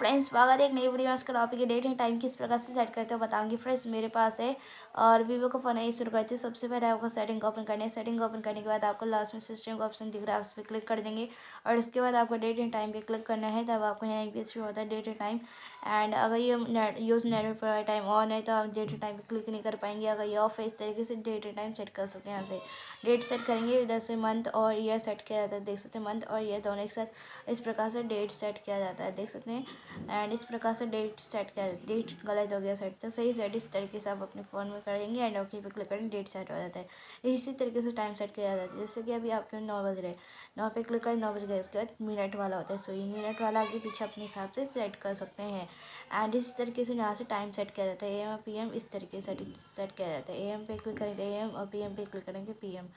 Friends स्वागत है एक नई वीडियो में उसका टॉपिक है डेट एंड टाइम किस प्रकार से सेट करते हो बताऊँगी। फ्रेंड्स, मेरे पास है, और वीवो का फ़ोन है शुरू करते सबसे पहले आपको सेटिंग ओपन करनी है। सेटिंग ओपन करने के बाद आपको लास्ट में सिस्टम का ऑप्शन दिख रहा है, उस पर क्लिक कर देंगे। और इसके बाद आपको डेट एंड टाइम पे क्लिक करना है, तब आपको यहाँ एक शो होता है डेट एंड टाइम एंड अगर ये यूज़ नेटवर्क पर टाइम ऑन है तो आप डेट एंड टाइम पर क्लिक नहीं कर पाएँगे। अगर ये ऑफ़ है, इस तरीके से डेट एंड टाइम सेट कर सकते हैं यहाँ से। डेट सेट करेंगे, इधर से मंथ और ईयर सेट किया जाता है, देख सकते हैं मंथ और ईयर दोनों एक साथ इस प्रकार से डेट सेट किया जाता है, देख सकते हैं। एंड इस प्रकार से डेट सेट कर डेट गलत हो गया सेट तो सही सेट इस तरीके से आप अपने फ़ोन में करेंगे एंड ओके पे क्लिक करेंगे डेट सेट हो जाता है। इसी तरीके से टाइम सेट किया जाता है। जैसे कि अभी आपके नौ बज रहे नौ पे क्लिक करें, नौ बज गए, उसके बाद मिनट वाला होता है। सो ये मिनट वाला आगे पीछे अपने हिसाब से सेट कर सकते हैं। एंड इस तरीके से यहाँ से टाइम सेट किया जाता है। ए एम और पी एम इस तरीके से सेट किया जाता है। ए एम पे क्लिक करेंगे ए एम और पी एम पे क्लिक करेंगे पी एम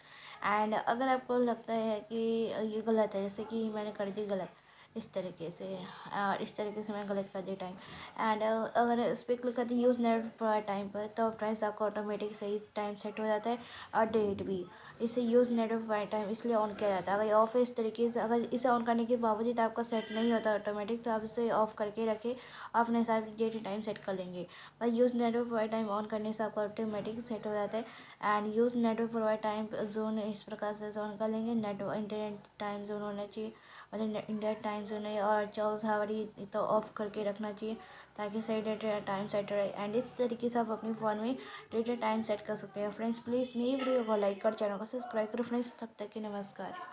एंड अगर आपको लगता है कि ये गलत है, जैसे कि मैंने कर दी गलत इस तरीके से और इस तरीके से मैं गलत कर दी टाइम एंड अगर इस पर क्लिक करती यूज़ नेट पर टाइम पर तो फ्रेंड्स आपका ऑटोमेटिक सही टाइम सेट हो जाता है, और डेट भी. इसे यूज़ नेटवर्क बाई टाइम इसलिए ऑन किया जाता है. अगर ऑफ़ इस तरीके से, अगर इसे ऑन करने के बावजूद आपका सेट नहीं होता ऑटोमेटिक तो आप इसे ऑफ़ करके रखें अपने हिसाब से डेट टाइम सेट कर लेंगे. पर use network by time on करने से आपका ऑटोमेटिक सेट हो जाता है and use network provide time zone इस प्रकार से ऑन कर लेंगे. नेटवर्क इंटरनेट टाइम जोन होना चाहिए मतलब इंडिया टाइम जोन है और चौबीस आवर तो ऑफ़ करके रखना चाहिए ताकि सही डेटा टाइम सेट रहे। एंड इस तरीके से आप अपने फ़ोन में डेटा टाइम सेट कर सकते हैं। फ्रेंड्स प्लीज़ मेरी वीडियो को लाइक कर चैनल को सब्सक्राइब करो। फ्रेंड्स तब तक के नमस्कार।